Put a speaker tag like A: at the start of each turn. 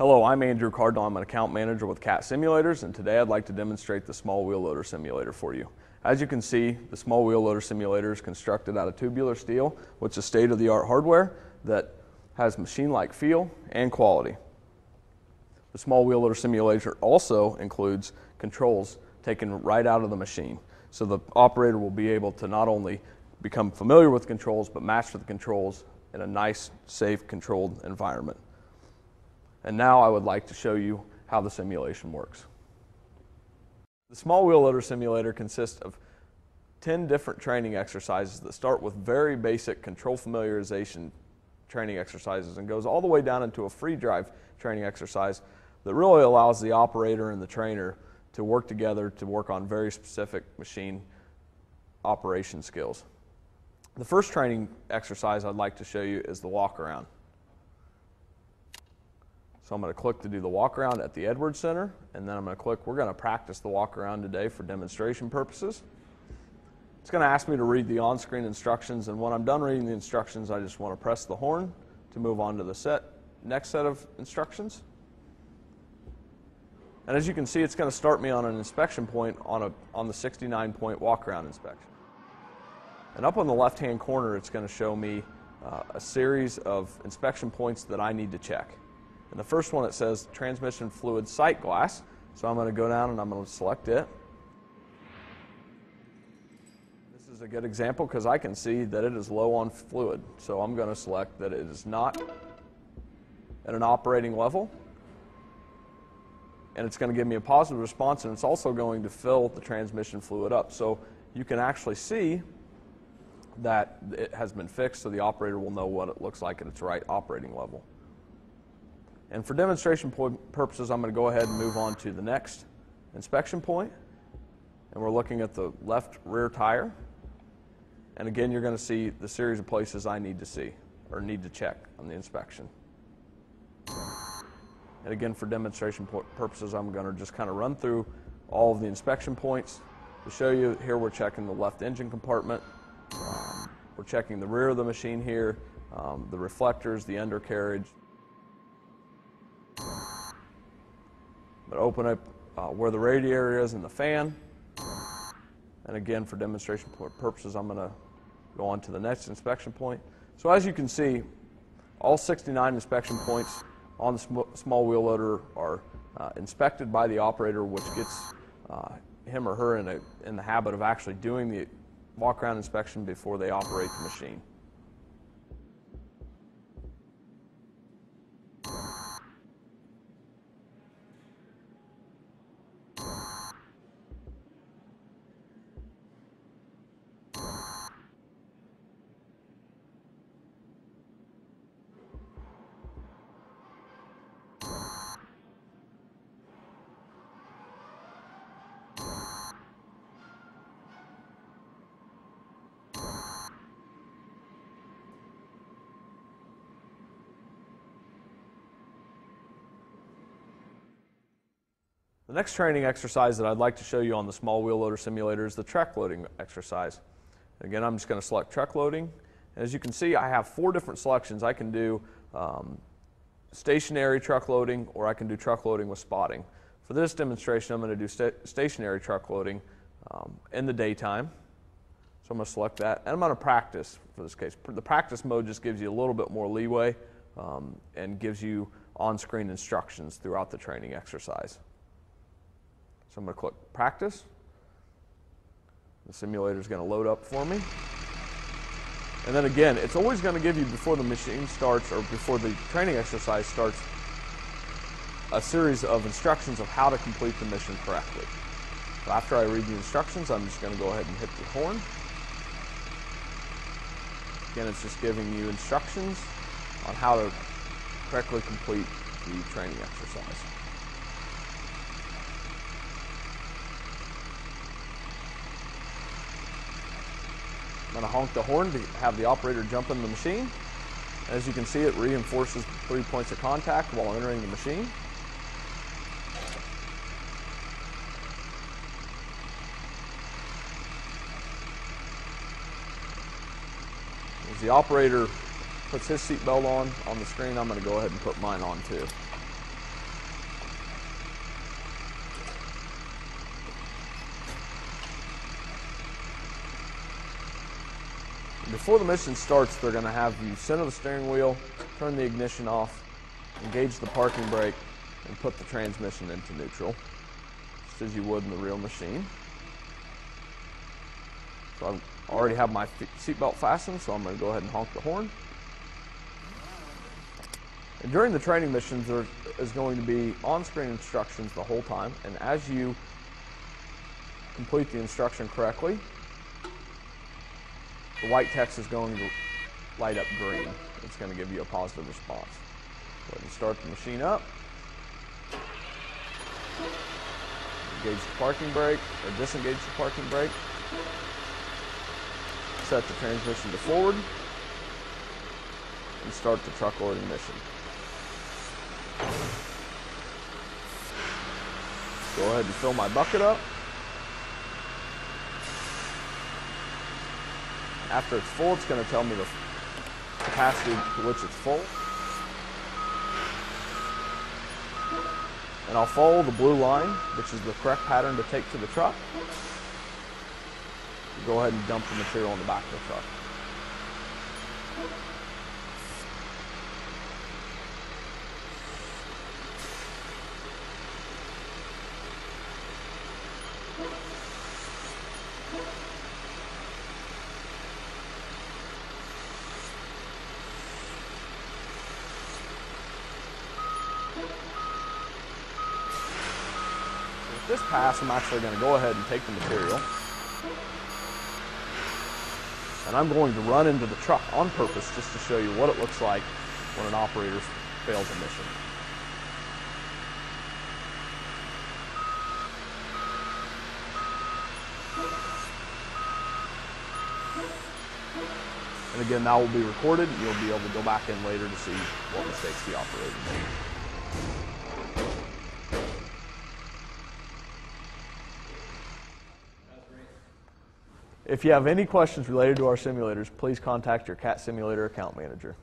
A: Hello, I'm Andrew Cardinal. I'm an account manager with CAT Simulators, and today I'd like to demonstrate the small wheel loader simulator for you. As you can see, the small wheel loader simulator is constructed out of tubular steel, which is state-of-the-art hardware that has machine-like feel and quality. The small wheel loader simulator also includes controls taken right out of the machine. So the operator will be able to not only become familiar with controls, but master the controls in a nice, safe, controlled environment. And now I would like to show you how the simulation works. The small wheel loader simulator consists of 10 different training exercises that start with very basic control familiarization training exercises and goes all the way down into a free drive training exercise that really allows the operator and the trainer to work together to work on very specific machine operation skills. The first training exercise I'd like to show you is the walk around. So I'm going to click to do the walk around at the Edwards Center, and then I'm going to click, we're going to practice the walk around today for demonstration purposes. It's going to ask me to read the on-screen instructions, and when I'm done reading the instructions, I just want to press the horn to move on to the set, next set of instructions. And as you can see, it's going to start me on an inspection point on, a, on the 69 point walk around inspection. And up on the left hand corner, it's going to show me uh, a series of inspection points that I need to check. And the first one, it says transmission fluid sight glass. So I'm going to go down and I'm going to select it. This is a good example because I can see that it is low on fluid. So I'm going to select that it is not at an operating level. And it's going to give me a positive response and it's also going to fill the transmission fluid up. So you can actually see that it has been fixed so the operator will know what it looks like at its right operating level. And for demonstration purposes, I'm going to go ahead and move on to the next inspection point. And we're looking at the left rear tire. And again, you're going to see the series of places I need to see or need to check on the inspection. And again, for demonstration purposes, I'm going to just kind of run through all of the inspection points to show you. Here we're checking the left engine compartment. Um, we're checking the rear of the machine here, um, the reflectors, the undercarriage, But open up uh, where the radiator is and the fan. And again, for demonstration purposes, I'm going to go on to the next inspection point. So as you can see, all 69 inspection points on the sm small wheel loader are uh, inspected by the operator, which gets uh, him or her in, a, in the habit of actually doing the walk around inspection before they operate the machine. The next training exercise that I'd like to show you on the small wheel loader simulator is the truck loading exercise. Again, I'm just going to select truck loading. As you can see, I have four different selections. I can do um, stationary truck loading or I can do truck loading with spotting. For this demonstration, I'm going to do sta stationary truck loading um, in the daytime. So I'm going to select that. And I'm going to practice for this case. The practice mode just gives you a little bit more leeway um, and gives you on-screen instructions throughout the training exercise. So I'm going to click practice. The simulator is going to load up for me. And then again, it's always going to give you before the machine starts or before the training exercise starts a series of instructions of how to complete the mission correctly. So after I read the instructions, I'm just going to go ahead and hit the horn. Again, it's just giving you instructions on how to correctly complete the training exercise. I'm going to honk the horn to have the operator jump in the machine. As you can see, it reinforces three points of contact while entering the machine. As the operator puts his seatbelt on on the screen, I'm going to go ahead and put mine on too. Before the mission starts, they're going to have you center the steering wheel, turn the ignition off, engage the parking brake, and put the transmission into neutral, just as you would in the real machine. So I already have my seatbelt fastened, so I'm going to go ahead and honk the horn. And during the training missions, there is going to be on-screen instructions the whole time, and as you complete the instruction correctly, the white text is going to light up green. It's going to give you a positive response. Go ahead and start the machine up. Engage the parking brake, or disengage the parking brake. Set the transmission to forward. And start the truck loading mission. Go ahead and fill my bucket up. After it's full, it's going to tell me the capacity to which it's full. And I'll follow the blue line, which is the correct pattern to take to the truck. Go ahead and dump the material in the back of the truck. This pass, I'm actually going to go ahead and take the material. And I'm going to run into the truck on purpose just to show you what it looks like when an operator fails a mission. And again, that will be recorded. You'll be able to go back in later to see what mistakes the operator made. If you have any questions related to our simulators, please contact your CAT Simulator account manager.